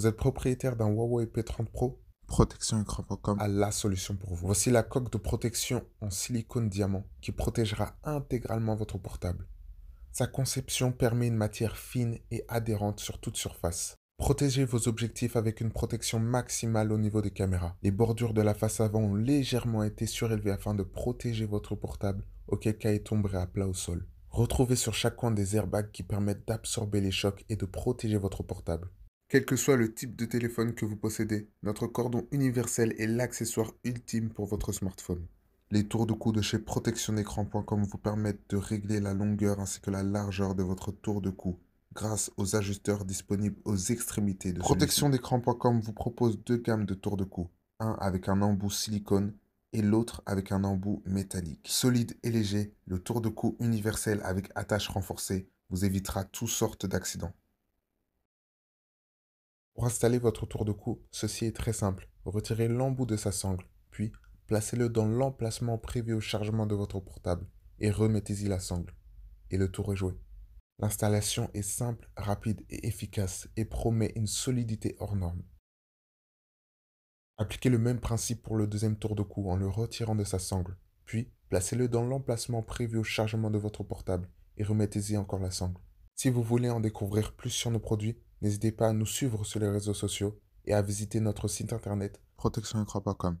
Vous êtes propriétaire d'un Huawei P30 Pro protectionécran.com a la solution pour vous. Voici la coque de protection en silicone diamant qui protégera intégralement votre portable. Sa conception permet une matière fine et adhérente sur toute surface. Protégez vos objectifs avec une protection maximale au niveau des caméras. Les bordures de la face avant ont légèrement été surélevées afin de protéger votre portable, auquel cas il tomberait à plat au sol. Retrouvez sur chaque coin des airbags qui permettent d'absorber les chocs et de protéger votre portable. Quel que soit le type de téléphone que vous possédez, notre cordon universel est l'accessoire ultime pour votre smartphone. Les tours de cou de chez protectionécran.com vous permettent de régler la longueur ainsi que la largeur de votre tour de cou grâce aux ajusteurs disponibles aux extrémités de Protection d'écran.com vous propose deux gammes de tours de cou, un avec un embout silicone et l'autre avec un embout métallique. Solide et léger, le tour de cou universel avec attache renforcée vous évitera toutes sortes d'accidents. Pour installer votre tour de cou, ceci est très simple. Retirez l'embout de sa sangle, puis placez-le dans l'emplacement prévu au chargement de votre portable et remettez-y la sangle. Et le tour est joué. L'installation est simple, rapide et efficace et promet une solidité hors norme. Appliquez le même principe pour le deuxième tour de cou en le retirant de sa sangle, puis placez-le dans l'emplacement prévu au chargement de votre portable et remettez-y encore la sangle. Si vous voulez en découvrir plus sur nos produits, N'hésitez pas à nous suivre sur les réseaux sociaux et à visiter notre site internet protectionécran.com.